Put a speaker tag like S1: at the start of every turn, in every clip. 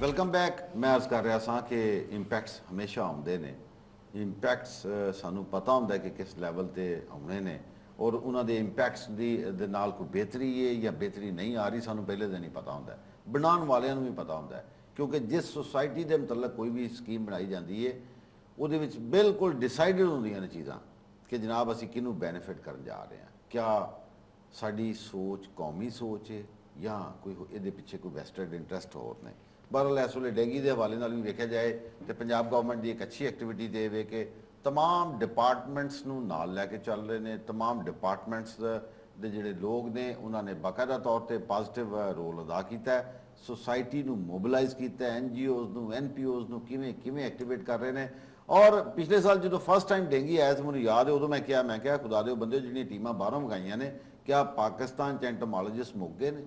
S1: Welcome back ਮੈਂ ਅਰਜ਼ ਕਰ ਰਿਹਾ ਸਾਂ ਕਿ ਇੰਪੈਕਟਸ ਹਮੇਸ਼ਾ ਆਉਂਦੇ ਨੇ। ਇੰਪੈਕਟਸ ਸਾਨੂੰ ਪਤਾ ਹੁੰਦਾ ਕਿ ਕਿਸ ਲੈਵਲ ਤੇ ਆਉਣੇ ਨੇ। ਔਰ ਉਹਨਾਂ ਦੇ ਇੰਪੈਕਟਸ ਦੀ, ਦੇ ਨਾਲ ਕੋਈ ਬਿਹਤਰੀ ਹੈ ਜਾਂ ਬਿਹਤਰੀ ਨਹੀਂ ਆ ਰਹੀ, ਸਾਨੂੰ ਪਹਿਲੇ ਦਿਨ ਹੀ ਪਤਾ ਹੁੰਦਾ ਬਣਾਉਣ ਵਾਲਿਆਂ ਨੂੰ ਵੀ ਪਤਾ ਹੁੰਦਾ ਕਿਉਂਕਿ ਜਿਸ ਸੁਸਾਇਟੀ ਦੇ ਮੁਤਲਕ ਕੋਈ ਵੀ ਸਕੀਮ ਬਣਾਈ ਜਾਂਦੀ ਹੈ, ਉਹਦੇ ਵਿੱਚ ਬਿਲਕੁਲ ਡਿਸਾਈਡਡ ਹੁੰਦੀਆਂ ਨੇ ਚੀਜ਼ਾਂ ਕਿ ਜਨਾਬ ਅਸੀਂ ਕਿਹਨੂੰ ਬੈਨੀਫਿਟ ਕਰਨ ਜਾ ਰਹੇ ਹਾਂ। ਕਿਆ ਸਾਡੀ ਸੋਚ ਕੌਮੀ ਸੋਚ ਹੈ ਜਾਂ ਕੋਈ ਇਹਦੇ ਪਿੱਛੇ ਕੋਈ ਵੈਸਟਡ ਇੰਟਰਸਟ ਹੋਰ ਨੇ? ਬਹਰਹਾਲ ਇਸ ਵੇਲੇ ਡੈਂਗੀ ਦੇ ਹਵਾਲੇ ਨਾਲ ਵੀ ਵੇਖਿਆ ਜਾਏ ਤੇ ਪੰਜਾਬ ਗਵਰਨਮੈਂਟ ਦੀ ਇੱਕ ਅੱਛੀ ਐਕਟੀਵਿਟੀ ਦੇ ਵੇ ਕਿ तमाम ਡਿਪਾਰਟਮੈਂਟਸ ਨੂੰ ਨਾਲ ਲੈ ਕੇ ਚੱਲ ਰਹੇ ਨੇ तमाम ਡਿਪਾਰਟਮੈਂਟਸ ਦੇ ਜਿਹੜੇ ਲੋਕ ਨੇ ਉਹਨਾਂ ਨੇ ਬਾਕਾਇਦਾ ਤੌਰ ਤੇ ਪੋਜ਼ਿਟਿਵ ਰੋਲ ਅਦਾ ਕੀਤਾ ਹੈ ਸੁਸਾਇਟੀ ਨੂੰ ਮੋਬਿਲਾਈਜ਼ ਕੀਤਾ ਹੈ ਐਨਜੀਓਜ਼ ਨੂੰ ਐਨਪੀਓਜ਼ ਨੂੰ ਕਿਵੇਂ ਕਿਵੇਂ ਐਕਟੀਵੇਟ ਕਰ ਰਹੇ ਨੇ ਔਰ ਪਿਛਲੇ ਸਾਲ ਜਦੋਂ ਫਸਟ ਟਾਈਮ ਡੇਂਗੀ ਆਇਆ ਸੀ ਮੈਨੂੰ ਯਾਦ ਹੈ ਉਦੋਂ ਮੈਂ ਕਿਹਾ ਮੈਂ ਕਿਹਾ ਖੁਦਾ ਦੇ ਬੰਦੇ ਜਿਹੜੀਆਂ ਟੀਮਾਂ ਬਾਹਰੋਂ ਮੰਗਾਈਆਂ ਨੇ ਕਿਆ ਪਾਕਿਸਤਾਨ ਚ ਐਂਟੋਮੋਲੋਜਿਸਟ ਮੁੱਕ ਗਏ ਨੇ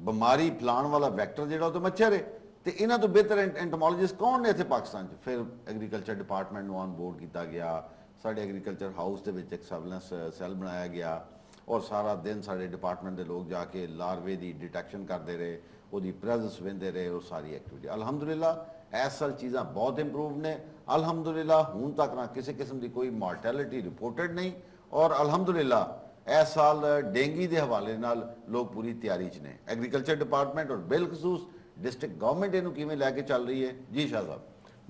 S1: ਬਿਮਾਰੀ ਫੈਲਾਉਣ ਵਾਲਾ ਵੈਕਟਰ ਜਿਹੜਾ ਉਹ ਤਾਂ ਮੱਛਰ ਹੈ। ਤੇ ਇਹਨਾਂ ਤੋਂ ਬਿਹਤਰ ਐਂਟੋਮੋਲੋਜਿਸਟ ਕੌਣ ਨੇ ਇੱਥੇ ਪਾਕਿਸਤਾਨ 'ਚ? ਫਿਰ ਐਗਰੀਕਲਚਰ ਡਿਪਾਰਟਮੈਂਟ ਨੂੰ ਔਨ ਬੋਰਡ ਕੀਤਾ ਗਿਆ। ਸਾਡੇ ਐਗਰੀਕਲਚਰ ਹਾਊਸ ਦੇ ਵਿੱਚ ਇੱਕ ਸਰਵੇਲੈਂਸ ਸੈੱਲ ਬਣਾਇਆ ਗਿਆ। ਔਰ ਸਾਰਾ ਦਿਨ ਸਾਡੇ ਡਿਪਾਰਟਮੈਂਟ ਦੇ ਲੋਕ ਜਾ ਕੇ ਲਾਰਵੇ ਦੀ ਡਿਟੈਕਸ਼ਨ ਕਰਦੇ ਰਹੇ, ਉਹਦੀ ਪ੍ਰੈਜ਼ੈਂਸ ਵੇਂਦੇ ਰਹੇ, ਉਹ ਸਾਰੀ ਐਕਟੀਵਿਟੀ ਅਲਹਮਦੁਲਿਲਾ, ਇਸ ਸਾਲ ਚੀਜ਼ਾਂ ਬਹੁਤ ਇੰਪਰੂਵ ਨੇ। ਅਲਹਮਦੁਲਿਲਾ, ਹੁਣ ਤੱਕ ਨਾ ਕਿਸੇ ਕਿਸਮ ਦੀ ਕੋਈ ਮਾਰਟੈਲਿਟੀ ਰਿਪੋਰਟਡ ਨਹੀਂ। ਔਰ ਅਲਹਮਦੁਲਿਲਾ ਇਸ ਸਾਲ ਡੇਂਗੀ ਦੇ ਹਵਾਲੇ ਨਾਲ ਲੋਕ ਪੂਰੀ ਤਿਆਰੀ 'ਚ ਨੇ। ਐਗਰੀਕਲਚਰ ਡਿਪਾਰਟਮੈਂਟ ਔਰ ਬਿਲਖਸੂਸ ਡਿਸਟ੍ਰਿਕਟ ਗਵਰਨਮੈਂਟ ਇਹਨੂੰ ਕਿਵੇਂ ਲੈ ਕੇ ਚੱਲ ਰਹੀ ਹੈ? ਜੀ ਸ਼ਾਹ ਸਾਹਿਬ।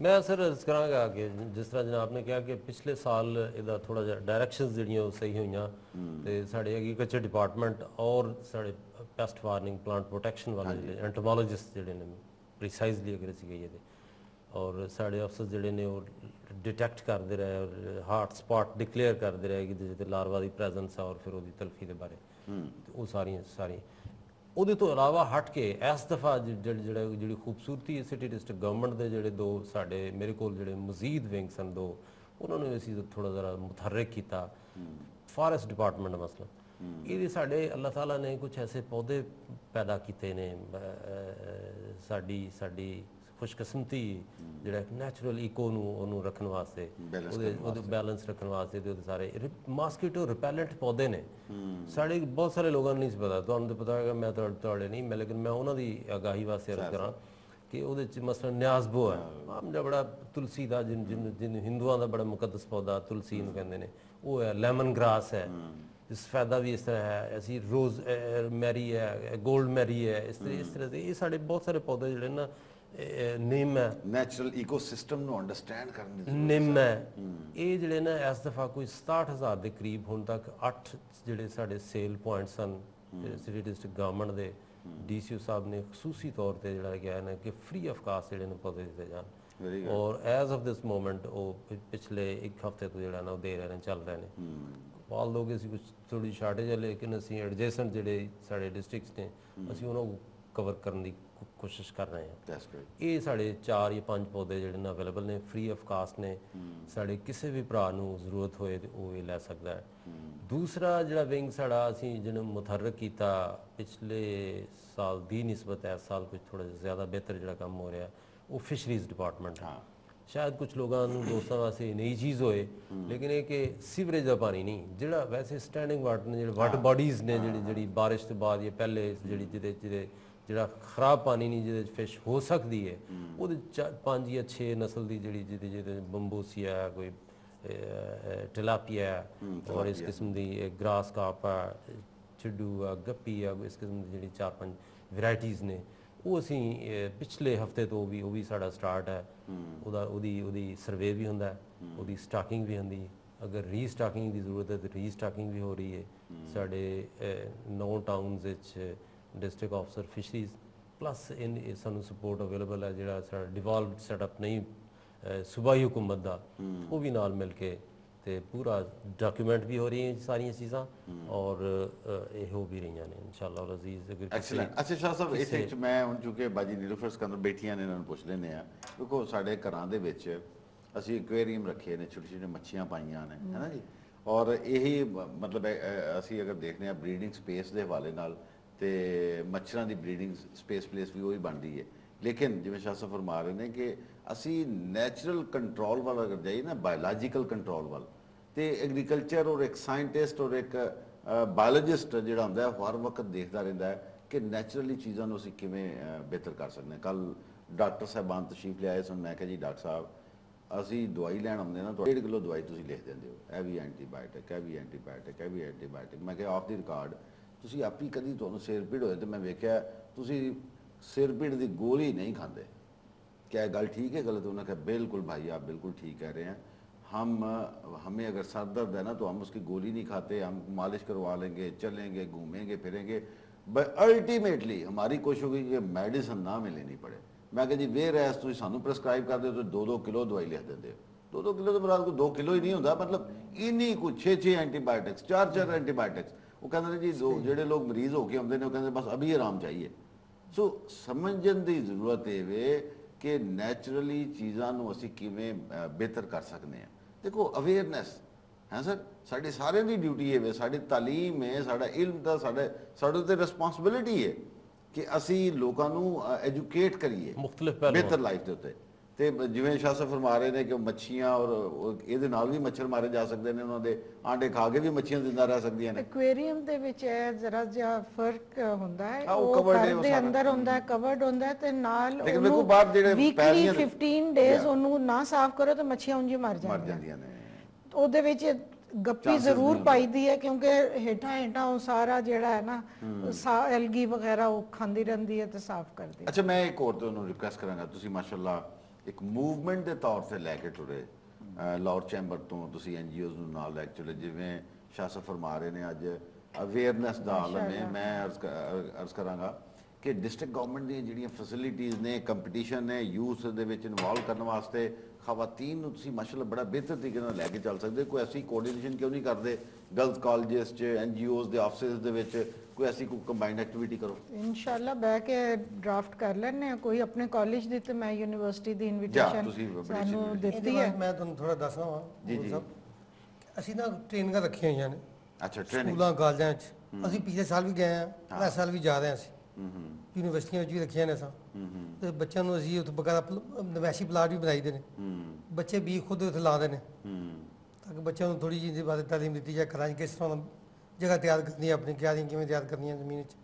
S2: ਮੈਂ ਸਰ ਅਰਜ਼ ਕਰਾਂਗਾ ਕਿ ਜਿਸ ਤਰ੍ਹਾਂ ਜਨਾਬ ਨੇ ਕਿਹਾ ਕਿ ਪਿਛਲੇ ਸਾਲ ਇਹਦਾ ਥੋੜਾ ਜਿਹਾ ਡਾਇਰੈਕਸ਼ਨਸ ਜਿਹੜੀਆਂ ਉਹ ਸਹੀ ਹੋਈਆਂ। ਤੇ ਸਾਡੇ ਐਗਰੀਕਲਚਰ ਡਿਪਾਰਟਮੈਂਟ ਔਰ ਸਾਡੇ ਪੈਸਟ ਵਾਰਨਿੰਗ ਪਲਾਂਟ ਪ੍ਰੋਟੈਕਸ਼ਨ ਵਾਲੇ ਜਿਹੜੇ ਐਂਟੋਮੋਲੋਜਿਸਟ ਜਿਹੜੇ ਨੇ ਪ੍ਰੀਸਾਈਜ਼ਲੀ ਅਗਰ ਅਸੀਂ ਕਹੀਏ ਤੇ। ਔਰ ਸਾਡੇ ਅਫਸਰ ਜਿਹੜੇ ਨੇ ਉਹ ਡਿਟੈਕਟ ਕਰਦੇ ਰਹੇ ਔਰ ਹਾਟ ਸਪੌਟ ਡਿਕਲੇਅਰ ਕਰਦੇ ਰਹੇ ਕਿ ਤੇ ਲਾਰਵਾ ਦੀ ਪ੍ਰੈਜ਼ੈਂਸ ਆ ਔਰ ਫਿਰ ਉਹਦੀ ਤਲਫੀ ਦੇ ਬਾਰੇ। ਉਹ ਸਾਰੀਆਂ ਸਾਰੀਆਂ। ਉਹਦੇ ਤੋਂ ਇਲਾਵਾ ਹਟ ਕੇ ਇਸ ਦਫਾ ਜਿਹੜਾ ਜਿਹੜਾ ਜਿਹੜੀ ਖੂਬਸੂਰਤੀ ਹੈ ਸਿਟੀ ਡਿਸਟ੍ਰਿਕਟ ਗਵਰਨਮੈਂਟ ਦੇ ਜਿਹੜੇ ਦੋ ਸਾਡੇ ਮੇਰੇ ਕੋਲ ਜਿਹੜੇ ਮਜ਼ੀਦ ਵਿੰਗ ਸਨ ਦੋ ਉਹਨਾਂ ਨੂੰ ਅਸੀਂ ਥੋੜਾ ਜ਼ਰਾ ਮੁਤਹਰਕ ਕੀਤਾ। ਫਾਰੈਸਟ ਡਿਪਾਰਟਮੈਂਟ ਮਸਲਾ। ਇਹਦੇ ਸਾਡੇ ਅੱਲਾਹ ਤਾਲਾ ਨੇ ਕੁਝ ਐਸੇ ਪੌਦੇ ਪੈਦਾ ਕੀਤੇ ਨੇ ਸਾਡੀ ਸਾਡੀ ਖੁਸ਼ਕਿਸਮਤੀ ਜਿਹੜਾ ਨੈਚੁਰਲ ਇਕੋ ਨੂੰ ਉਹਨੂੰ ਰੱਖਣ ਵਾਸਤੇ ਉਹਦੇ ਉਹਦੇ ਬੈਲੈਂਸ ਰੱਖਣ ਵਾਸਤੇ ਤੇ ਉਹਦੇ ਸਾਰੇ ਮਾਸਕੀਟੋ ਰਿਪੈਲੈਂਟ ਪੌਦੇ ਨੇ। ਸਾਡੇ ਬਹੁਤ ਸਾਰੇ ਲੋਕਾਂ ਨੂੰ ਨਹੀਂ ਪਤਾ। ਤੁਹਾਨੂੰ ਤਾਂ ਪਤਾ ਹੈਗਾ ਮੈਂ ਤੁਹਾਡੇ ਤੁਹਾਡੇ ਨਹੀਂ ਮੈਂ ਲੇਕਿਨ ਮੈਂ ਉਹਨਾਂ ਦੀ ਆਗਾਹੀ ਵਾਸਤੇ ਅਰਜ਼ ਕਰਾਂ ਕਿ ਉਹਦੇ ਚ ਮਸਲਨ ਨਿਆਜ਼ਬੋ ਹੈ। ਆਮ ਜਿਹੜਾ ਬੜਾ ਤੁਲਸੀ ਦਾ ਜਿਨ ਜਿਨ ਹਿੰਦੂਆਂ ਦਾ ਬੜਾ ਮੁਕੱਦਸ ਪੌਦਾ ਤੁਲਸੀ ਨੂੰ ਕਹਿੰਦੇ ਨੇ। ਉਹ ਹੈ ਲੈਮਨ ਗ੍ਰਾਸ ਹੈ। ਇਸ ਫਾਇਦਾ ਵੀ ਇਸ ਤਰ੍ਹਾਂ ਹੈ। ਅਸੀਂ ਰੋਜ਼ ਮੈਰੀ ਹੈ 골ਡ ਮੈਰੀ ਹੈ ਇਸ ਤਰ੍ਹਾਂ ਇਸ ਤਰ੍ਹਾਂ ਦੇ ਇਹ ਸਾਡੇ ਬਹੁਤ ਸਾਰੇ ਪੌਦੇ ਜਿਹੜੇ ਨਾ ਨਿੰਮ ਹੈ।
S1: ਨੈਚੁਰਲ ਇਕੋਸਿਸਟਮ ਨੂੰ ਅੰਡਰਸਟੈਂਡ ਕਰਨ ਦੀ
S2: ਨਿੰਮ ਹੈ। ਇਹ ਜਿਹੜੇ ਨਾ ਇਸ ਦਫਾ ਕੋਈ 67000 ਦੇ ਕਰੀਬ ਹੁਣ ਤੱਕ 8 ਜਿਹੜੇ ਸਾਡੇ ਸੇਲ ਪੁਆਇੰਟਸ ਹਨ ਸਿਟੀ ਡਿਸਟ੍ਰਿਕਟ ਗਵਰਨਮੈਂਟ ਦੇ ਡੀਸੀਓ ਸਾਹਿਬ ਨੇ ਖਸੂਸੀ ਤੌਰ ਤੇ ਜਿਹੜਾ ਗਿਆ ਨਾ ਕਿ ਫ੍ਰੀ ਆਫ ਕਾਸਟ ਜਿਹੜੇ ਨੇ ਪੌਦੇ ਦਿੱਤੇ ਜਾਣ। ਔਰ ਐਜ਼ ਆਫ ਦਿਸ ਮੋਮੈਂਟ ਉਹ ਪਿਛਲੇ ਇੱਕ ਹਫ਼ਤੇ ਤੋਂ ਜਿਹੜਾ ਨਾ ਉਹ ਦੇ ਰਹੇ ਨੇ ਚੱਲ ਰਹੇ ਨੇ। ਪਾਲ ਲੋਗੇ ਅਸੀਂ ਕੁਝ ਥੋੜੀ ਸ਼ਾਰਟੇਜ ਹੈ ਲੇਕਿਨ ਅਸੀਂ ਐਡਜੈਸੈਂਟ ਜਿਹੜੇ ਸਾਡੇ ਡਿਸਟ੍ਰਿਕਟਸ ਨੇ ਅਸੀਂ ਉਹਨਾਂ ਨੂੰ ਕਵਰ ਕਰਨ ਦੀ ਕੋਸ਼ਿਸ਼ ਕਰ ਰਹੇ ਹਾਂ। ਇਹ ਸਾਡੇ 4 ਜਾਂ 5 ਪੌਦੇ ਜਿਹੜੇ ਨੇ ਅਵੇਲੇਬਲ ਨੇ ਫ੍ਰੀ ਆਫ ਕਾਸਟ ਨੇ। ਸਾਡੇ ਕਿਸੇ ਵੀ ਭਰਾ ਨੂੰ ਜ਼ਰੂਰਤ ਹੋਏ ਤੇ ਉਹ ਇਹ ਲੈ ਸਕਦਾ ਹੈ। ਦੂਸਰਾ ਜਿਹੜਾ ਵਿੰਗ ਸਾਡਾ ਅਸੀਂ ਜਿਹਨੂੰ ਮੁਤਹਰਕ ਕੀਤਾ ਪਿਛਲੇ ਸਾਲ ਦੀ ਨਿਸਬਤ ਇਸ ਸਾਲ ਕੁਝ ਥੋੜਾ ਜ਼ਿਆਦਾ ਬਿਹਤਰ ਜਿਹੜਾ ਕੰਮ ਹੋ ਰਿਹਾ ਉਹ ਫਿਸ਼ਰੀਜ਼ ਡਿਪਾਰਟਮੈਂਟ ਹੈ। ਸ਼ਾਇਦ ਕੁਝ ਲੋਕਾਂ ਨੂੰ ਦੋਸਤਾਂ ਵਾਸਤੇ ਨਈ ਚੀਜ਼ ਹੋਏ ਲੇਕਿਨ ਇਹ ਕਿ ਸੀਵਰੇਜ ਦਾ ਪਾਣੀ ਨਹੀਂ ਜਿਹੜਾ ਵੈਸੇ ਸਟੈਂਡਿੰਗ ਵਾਟਰ ਨੇ ਜਿਹੜੇ ਵਾਟਰ ਬਾਡੀਜ਼ ਨੇ ਜਿਹੜੀ ਜਿਹੜੀ ਬਾਰਿਸ਼ ਤੋਂ ਬਾਅਦ ਜਾਂ ਪਹਿਲੇ ਜਿਹੜੀ ਜਿਹਦੇ ਜਿਹਦੇ ਜਿਹੜਾ ਖਰਾਬ ਪਾਣੀ ਨਹੀਂ ਜਿਹਦੇ ਵਿੱਚ ਫਿਸ਼ ਹੋ ਸਕਦੀ ਹੈ ਉਹਦੇ ਚ- ਪੰਜ ਜਾਂ 6 ਨਸਲ ਦੀ ਜਿਹੜੀ ਜਿਹਦੇ ਜਿਹਦੇ ਬੰਬੂਸੀਆ ਕੋਈ ਟਿਲਾਪੀਆ ਔਰ ਇਸ ਕਿਸਮ ਦੀ ਗ੍ਰਾਸ ਕਾਪ ਚਿੱਡੂ ਆ ਗੱਪੀ ਆ ਇਸ ਕਿਸਮ ਦੀ ਜਿਹੜੀ ਚਾਰ ਪੰਜ ਵੈਰਾਈਟੀਆਂ ਨੇ ਉਹ ਅਸੀਂ ਪਿਛਲੇ ਹਫ਼ਤੇ ਤੋਂ ਵੀ ਉਹ ਵੀ ਸਾਡਾ ਸਟਾਰਟ ਹੈ। ਉਹਦਾ ਉਹਦੀ ਉਹਦੀ ਸਰਵੇ ਵੀ ਹੁੰਦਾ ਉਹਦੀ ਸਟਾਕਿੰਗ ਵੀ ਹੁੰਦੀ ਅਗਰ ਰੀਸਟਾਕਿੰਗ ਦੀ ਜ਼ਰੂਰਤ ਹੈ ਤਾਂ ਰੀਸਟਾਕਿੰਗ ਵੀ ਹੋ ਰਹੀ ਹੈ। ਸਾਡੇ ਨੌ ਟਾਊਨਸ ਵਿੱਚ ਡਿਸਟ੍ਰਿਕਟ ਆਫਸਰ ਫਿਸ਼ਰੀਜ਼ ਪਲੱਸ ਇਨ ਸਾਨੂੰ ਸਪੋਰਟ ਅਵੇਲੇਬਲ ਹੈ ਜਿਹੜਾ ਸਾਡਾ ਡਿਵੋਲਵਡ ਸੈਟਅਪ ਨਹੀਂ ਸੂਬਾਈ ਹੁਕੂਮਤ ਦਾ ਉਹ ਵੀ ਨਾਲ ਮਿਲ ਕੇ ਤੇ ਪੂਰਾ ਡਾਕੂਮੈਂਟ ਵੀ ਹੋ ਰਹੀ ਹੈ ਸਾਰੀਆਂ ਚੀਜ਼ਾਂ ਔਰ ਇਹ ਹੋ ਵੀ ਰਹੀਆਂ ਨੇ ਇਨਸ਼ਾਅੱਲਾ ਔਰ ਅਜ਼ੀਜ਼ ਅਗਰ ਕਿਸੇ-
S1: ਐਕਸਲੈਂਟ ਅੱਛਾ ਸ਼ਾਹ ਸਾਹਿਬ ਇਸੇ ਵਿੱਚ ਮੈਂ ਹੁਣ ਚੁੱਕੇ ਬਾਜੀ ਨੀਲੂਫਰ ਸਕੰਦਰ ਬੈਠੀਆਂ ਨੇ ਇਹਨਾਂ ਨੂੰ ਪੁੱਛ ਲੈਂਦੇ ਆ ਕਿਉਂਕਿ ਸਾਡੇ ਘਰਾਂ ਦੇ ਵਿੱਚ ਅਸੀਂ ਐਕੁਆਰੀਅਮ ਰੱਖੇ ਨੇ ਛੋਟੀ ਛੋਟੀ ਮੱਛੀਆਂ ਪਾਈਆਂ ਨੇ ਹੈਨਾ ਜੀ? ਔਰ ਇਹੀ ਮਤਲਬ ਅਸੀਂ ਅਗਰ ਦੇਖਦੇ ਆ ਬਰੀਡਿੰਗ ਸਪੇਸ ਦੇ ਹਵਾਲੇ ਨਾਲ ਤੇ ਮੱਛਰਾਂ ਦੀ ਬਰੀਡਿੰਗ ਸਪੇਸ ਪਲੇਸ ਵੀ ਉਹੀ ਬਣਦੀ ਹੈ। ਲੇਕਿਨ ਜਿਵੇਂ ਸ਼ਾਹ ਸਾਹਿਬ ਫਰਮਾ ਰਹੇ ਨੇ ਕਿ ਅਸੀਂ ਨੈਚੁਰਲ ਕੰਟਰੋਲ ਵੱਲ ਅਗਰ ਜਾਈਏ ਨਾ ਬਾਇਓਲੋਜੀਕਲ ਕੰਟਰੋਲ ਵੱਲ, ਤੇ ਐਗਰੀਕਲਚਰ ਔਰ ਇੱਕ ਸਾਇੰਟਿਸਟ ਔਰ ਇੱਕ ਬਾਇਓਲੋਜਿਸਟ ਜਿਹੜਾ ਹੁੰਦਾ ਹੈ, ਉਹ ਹਰ ਵਕਤ ਦੇਖਦਾ ਰਹਿੰਦਾ ਹੈ ਕਿ ਨੈਚੁਰਲੀ ਚੀਜ਼ਾਂ ਨੂੰ ਅਸੀਂ ਕਿਵੇਂ ਬਿਹਤਰ ਕਰ ਸਕਦੇ ਹਾਂ। ਕੱਲ ਡਾਕਟਰ ਸਾਹਿਬਾਨ ਤਸ਼ਰੀਫ ਲਿਆਏ ਸਨ, ਮੈਂ ਕਿਹਾ ਜੀ ਡਾਕਟਰ ਸਾਹਿਬ, ਅਸੀਂ ਦਵਾਈ ਲੈਣ ਆਉਂਦੇ ਨਾ, ਤੁਹਾਡੇ ਕਿਲੋ ਦਵਾਈ ਤੁਸੀਂ ਲਿਖ ਦਿੰਦੇ ਹੋ। ਇਹ ਵੀ ਐਂਟੀਬਾਇਓਟਿਕ ਇਹ ਵੀ ਐਂਟੀਬਾਇਓਟਿਕ ਇਹ ਵੀ ਐਂਟੀਬਾਇਓਟਿਕ ਮੈਂ ਕਿਹਾ ਆਫ ਦੀ ਰਿਕਾਰਡ ਤੁਸੀਂ ਆਪੀ ਕਦੀ ਤੁਹਾਨੂੰ ਸਿਰ ਪੀੜ ਹੋਏ ਤੇ ਮੈਂ ਵੇਖਿਆ، ਤੁਸੀਂ ਸਿਰ ਪੀੜ ਦੀ ਗੋਲੀ ਨਹੀਂ ਖਾਂਦੇ। کیا گل ٹھیک ہے غلط انہوں نے کہا بالکل بھائی آپ بالکل ٹھیک کہہ رہے ہیں ہم ہمیں اگر سر درد ہے نا تو ہم اس کی گولی نہیں کھاتے ہم مالش کروا لیں گے چلیں گے گھومیں گے پھریں گے الٹیمیٹلی ہماری کوشش ہوگی کہ میڈیسن نہ میں لینی پڑے میں کہ جی وے ریس تھی سانو پرسکرائب کر دے تو دو دو کلو دوائی لکھ دیتے ہو دو دو کلو تو مراد کو دو کلو ہی نہیں ہوتا مطلب انہی کو چھ چھ اینٹی بایوٹکس چار چار اینٹی بایوٹکس ਉਹ ਕਹਿੰਦੇ ਨੇ ਜੀ ਦੋ ਜਿਹੜੇ ਲੋਕ ਮਰੀਜ਼ ਹੋ ਕੇ ਆਉਂਦੇ ਨੇ ਉਹ ਕਹਿੰਦੇ ਬਸ ਅਭੀ ਆਰਾਮ ਚਾਹੀਏ। ਸੋ ਸਮਝਣ ਦੀ ਜ਼ਰੂਰਤ ਹੈ ਵੇ ਕਿ ਨੈਚੁਰਲੀ ਚੀਜ਼ਾਂ ਨੂੰ ਅਸੀਂ ਕਿਵੇਂ ਬਿਹਤਰ ਕਰ ਸਕਦੇ ਹਾਂ। ਦੇਖੋ ਅਵੇਅਰਨੈਸ ਹੈ ਸਰ? ਸਾਡੇ ਸਾਰਿਆਂ ਦੀ ਡਿਊਟੀ ਹੈ ਵੇ ਸਾਡੀ ਤਾਲੀਮ ਹੈ ਸਾਡਾ ਇਲਮ ਦਾ ਸਾਡੇ ਸਾਡੇ ਤੇ ਰਿਸਪੌਂਸਿਬਿਲਿਟੀ ਹੈ ਕਿ ਅਸੀਂ ਲੋਕਾਂ ਨੂੰ ਐਜੂਕੇਟ ਕਰੀਏ।
S2: ਮੁxtਲਿਫ ਪਹਿਲੂਆਂ
S1: ਬਿਹਤਰ ਲਾਈਫ ਦੇ ਉੱਤੇ। ਤੇ ਜਿਵੇਂ ਸ਼ਾਹ ਸਾਹਿਬ ਫਰਮਾ ਰਹੇ ਨੇ ਕਿ ਮੱਛੀਆਂ ਔਰ ਇਹਦੇ ਨਾਲ ਵੀ ਮੱਛਰ ਮਾਰੇ ਜਾ ਸਕਦੇ ਨੇ ਉਹਨਾਂ ਦੇ ਆਂਡੇ ਖਾ ਕੇ ਵੀ ਮੱਛੀਆਂ ਜ਼ਿੰਦਾ ਰਹਿ ਸਕਦੀਆਂ ਨੇ।
S3: ਐਕੁਆਰੀਅਮ ਦੇ ਵਿੱਚ ਇਹ ਜ਼ਰਾ ਜਿਹਾ ਫ਼ਰਕ ਹੁੰਦਾ ਹੈ।
S1: ਉਹ
S3: ਉਹ ਦੇ। ਅੰਦਰ ਹੁੰਦਾ ਹੈ ਕਵਰਡ ਹੁੰਦਾ ਹੈ ਤੇ ਨਾਲ
S1: ਲੇਕਿਨ ਵੇਖੋ ਬਾਹਰ ਜਿਹੜੇ ਪੈਰੀਆਂ ਦੇ-
S3: 15 ਡੇਜ਼. ਉਹਨੂੰ ਨਾ ਸਾਫ਼ ਕਰੋ ਤਾਂ ਮੱਛੀਆਂ ਉਂਝ ਮਰ ਜਾਂਦੀਆਂ।
S1: ਨੇ।
S3: ਉਹਦੇ ਵਿੱਚ ਗੱਪੀ ਜ਼ਰੂਰ ਪਾਈਦੀ ਹੈ ਕਿਉਂਕਿ ਹੇਠਾਂ ਹੇਠਾਂ ਉਹ ਸਾਰਾ ਜਿਹੜਾ ਹੈ ਨਾ ਐਲਗੀ ਵਗੈਰਾ ਉਹ ਖਾਂਦੀ ਰਹਿੰਦੀ ਹੈ ਤੇ ਸਾਫ਼ ਕਰਦੀ ਹੈ।
S1: ਅੱਛਾ ਮੈਂ ਇੱਕ ਹੋਰ ਤੁਹਾਨੂੰ ਰਿਕੁਐਸਟ ਕਰਾਂਗਾ। ਤੁਸੀਂ ਮਾਸ਼ਾਅੱਲਾ ਇੱਕ ਮੂਵਮੈਂਟ ਦੇ ਤੌਰ ਤੇ ਲੈ ਕੇ ਟੁਰੇ ਲਾਹੌਰ ਚੈਂਬਰ ਤੋਂ ਤੁਸੀਂ ਐਨਜੀਓਜ਼ ਨੂੰ ਨਾਲ ਲੈ ਕੇ ਚਲੇ ਜਿਵੇਂ ਸਾਹਿਬ ਫਰਮਾ ਰਹੇ ਨੇ ਅੱਜ ਅਵੇਅਰਨੈਸ ਦਾ ਆਲਮ ਹੈ। ਮੈਂ ਅਰਜ਼ ਕਰਾਂਗਾ ਕਿ ਡਿਸਟ੍ਰਿਕਟ ਗਵਰਨਮੈਂਟ ਦੀਆਂ ਜਿਹੜੀਆਂ ਫੈਸਿਲਿਟੀਆਂ ਨੇ ਕੰਪੀਟੀਸ਼ਨ ਨੇ ਯੂਥ ਦੇ ਵਿੱਚ ਇਨਵੋਲਵ ਕਰਨ ਵਾਸਤੇ ਖਵਾਤੀਨ ਨੂੰ ਤੁਸੀਂ ਮਾਸ਼ਾਅੱਲਾ ਬੜਾ ਬਿਹਤਰ ਤਰੀਕੇ ਨਾਲ ਲੈ ਕੇ ਚੱਲ ਸਕਦੇ। ਕੋਈ ਐਸੀ ਕੋਆਰਡੀਨੇਸ਼ਨ ਕਿਉਂ ਨਹੀਂ ਕਰਦੇ? ਗਰਲਸ ਕਾਲਜਸ 'ਚ ਐਨਜੀਓਜ਼ ਦੇ ਆਫਿਸਿਸ ਦੇ ਵਿੱਚ ਕੋਈ ਐਸੀ ਕੋਈ ਕੰਬਾਈਨਡ ਐਕਟੀਵਿਟੀ ਕਰੋ।
S3: ਇਨਸ਼ਾਅੱਲਾ ਬਹਿ ਕੇ ਡਰਾਫਟ ਕਰ ਲੈਣੇ ਆ ਕੋਈ ਆਪਣੇ ਕਾਲਜ ਦੀ ਤੇ ਮੈਂ ਯੂਨੀਵਰਸਿਟੀ ਦੀ ਇਨਵੀਟੇਸ਼ਨ
S1: ਤੁਸੀਂ ਬੜੀ ਅੱਛੀ
S3: ਸਾਨੂੰ ਦਿੱਤੀ ਹੈ।
S4: ਮੈਂ ਤੁਹਾਨੂੰ ਥੋੜਾ ਦੱਸਣਾ ਵਾ
S1: ਜੀ, ਜੀ।
S4: ਅਸੀਂ ਨਾ ਟ੍ਰੇਨਿੰਗਾਂ ਰੱਖੀਆਂ ਹੋਈਆਂ ਨੇ।
S1: ਅੱਛਾ ਟ੍ਰੇਨਿੰਗ
S4: ਸਕੂਲਾਂ ਕਾਲਜਾਂ 'ਚ। ਅਸੀਂ ਪਿਛਲੇ ਸਾਲ ਵੀ ਗਏ ਆ ਇਸ ਸਾਲ ਵੀ ਜਾ ਰਹੇ ਹਾਂ ਅਸੀਂ। ਯੂਨੀਵਰਸਿਟੀਆਂ ਵਿੱਚ ਵੀ ਰੱਖੀਆਂ ਨੇ
S1: ਹੂੰ
S4: ਤੇ ਬੱਚਿਆਂ ਨੂੰ ਅਸੀਂ ਉੱਥੇ ਬਕਾਇਦਾ ਪਲ- ਨਵੈਸ਼ੀ ਪਲਾਟ ਵੀ ਬਣਾਈਦੇ ਨੇ।
S1: ਹੂੰ।
S4: ਬੱਚੇ ਵੀ ਖੁਦ ਉੱਥੇ ਲਾਉਂਦੇ ਨੇ।
S1: ਹੂੰ।
S4: ਤਾਂ ਕਿ ਬੱਚਿਆਂ ਨੂੰ ਥੋੜੀ ਜਿਹੀ ਇਹਦੇ ਬਾਰੇ ਤਾਲੀਮ ਦਿੱਤੀ ਘਰਾਂ 'ਚ ਕਿਸ ਤਰ੍ਹਾਂ ਜਗ੍ਹਾ ਤਿਆਰ ਕਰਨੀ ਹੈ ਆਪਣੀ ਕਿਆਰੀਆਂ ਕਿਵੇਂ ਤਿਆਰ ਕਰਨੀਆਂ ਜ਼ਮੀਨ 'ਚ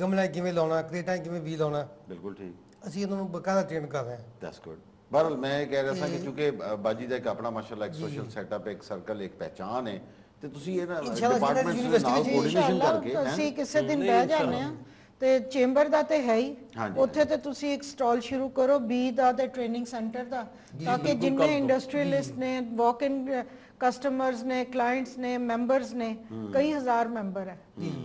S4: ਗਮਲਾ ਕਿਵੇਂ ਲਾਉਣਾ ਕਰੇਟਾਂ ਕਿਵੇਂ ਬੀਜ ਲਾਉਣਾ।
S1: ਬਿਲਕੁਲ ਠੀਕ।
S4: ਅਸੀਂ ਇਹਨਾਂ ਨੂੰ ਬਕਾਇਦਾ ਟ੍ਰੇਨ ਕਰ ਰਹੇ ਹਾਂ।
S1: ਦੈਟਸ ਗੁੱਡ ਬਹਰਲ ਮੈਂ ਇਹ ਕਹਿ ਰਿਹਾ ਸਾਂ ਕਿ ਕਿਉਂਕਿ ਅ, ਬਾਜੀ ਦਾ ਇੱਕ ਆਪਣਾ ਮਾਸ਼ਾਅੱਲਾ ਇੱਕ ਸੋਸ਼ਲ ਸੈਟਅਪ ਇੱਕ ਸਰਕਲ ਇੱਕ ਪਹਿਚਾਨ ਹੈ। ਤੇ ਤੁਸੀਂ ਇਹ ਨਾ
S4: ਇਨਸ਼ਾਅੱਲਾ ਜਿਹੜਾ
S1: ਡਿਪਾਰਟਮੈਂਟਸ ਦੇ
S4: ਯੂਨੀਵਰਸਿਟੀ
S1: ਨਾਲ
S4: ਵਿੱਚ
S1: ਕੋਆਰਡੀਨੇਸ਼ਨ
S3: ਇਨਸ਼ਾਅੱਲਾ
S1: ਕਰਕੇ ਹੈਂ?
S3: ਅਸੀਂ ਕਿਸੇ ਦਿਨ
S2: ਨਹੀਂ,
S3: ਬਹਿ ਜਾਂਦੇ ਆ ਤੇ ਚੈਂਬਰ ਦਾ ਤੇ ਹੈ ਹੀ।
S1: ਹਾਂਜੀ,
S3: ਉੱਥੇ ਤੇ ਤੁਸੀਂ ਇੱਕ ਸਟਾਲ ਸ਼ੁਰੂ ਕਰੋ ਬੀ ਦਾ ਤੇ ਟ੍ਰੇਨਿੰਗ ਸੈਂਟਰ ਦਾ ਤਾਂ ਕਿ ਜਿੰਨੇ ਇੰਡਸਟਰੀਅਲਿਸਟ ਨੇ ਵਾਕ ਇਨ ਕਸਟਮਰਸ ਨੇ ਕਲਾਇੰਟਸ ਨੇ ਮੈਂਬਰਸ ਨੇ ਕਈ ਹਜ਼ਾਰ ਮੈਂਬਰ ਹੈ।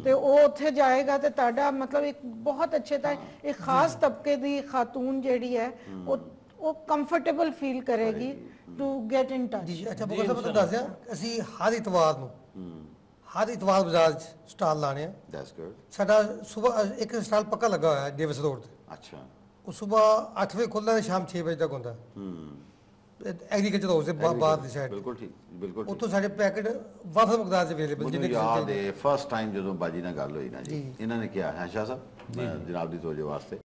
S3: ਤੇ ਉਹ ਉੱਥੇ ਜਾਏਗਾ ਤੇ ਤੁਹਾਡਾ ਮਤਲਬ ਇੱਕ ਬਹੁਤ ਅੱਛੇ ਤਾਂ ਇੱਕ ਖਾਸ ਤਬਕੇ ਦੀ ਖਾਤੂਨ ਜਿਹੜੀ ਹੈ ਉਹ ਉਹ ਕੰਫਰਟੇਬਲ ਫੀਲ ਕਰੇਗੀ ਟੂ ਗੈਟ ਇਨ ਟੱਚ
S4: ਜੀ ਅੱਛਾ ਬੋਲ ਸਾਹਿਬ ਤੁਹਾਨੂੰ ਦੱਸ ਦਿਆਂ ਅਸੀਂ ਹਰ ਇਤਵਾਰ ਨੂੰ ਹਰ ਇਤਵਾਰ ਬਾਜ਼ਾਰ 'ਚ ਸਟਾਲ ਲਾਣੇ ਆ।
S1: ਦੈਟਸ ਗੁੱਡ
S4: ਸਾਡਾ ਸਵੇਰ ਇੱਕ ਸਟਾਲ ਪੱਕਾ ਲੱਗਾ ਹੋਇਆ ਹੈ ਡੇਵਿਸ ਰੋਡ ਤੇ।
S1: ਅੱਛਾ।
S4: ਉਹ ਸਵੇਰ 8 ਵਜੇ ਖੁੱਲਦਾ ਤੇ ਸ਼ਾਮ 6 ਵਜੇ ਤੱਕ ਹੁੰਦਾ।
S1: ਹੂੰ।
S4: ਐਗਰੀਕਲਚਰ ਹਾਊਸ ਦੇ ਬਾ- ਬਾਹਰ ਦੀ ਸਾਈਡ
S1: ਬਿਲਕੁਲ ਠੀਕ ਬਿਲਕੁਲ ਠੀਕ।
S4: ਉੱਥੋਂ ਸਾਡੇ ਪੈਕੇਟ ਵਾਫਰ ਮਕਦਾਰ 'ਚ ਅਵੇਲੇਬਲ
S1: ਮੈਨੂੰ ਯਾਦ ਹੈ ਫਸਟ ਟਾਈਮ ਜਦੋਂ ਬਾਜੀ ਨਾਲ ਗੱਲ ਹੋਈ ਨਾ ਜੀ ਇਹਨਾਂ ਨੇ ਕਿਹਾ ਹੈ ਸ਼ਾਹ ਸਾਹਿਬ? ਮੈਂ ਜਨਾਬ ਦੀ ਤੋਜੋ ਵਾਸਤੇ।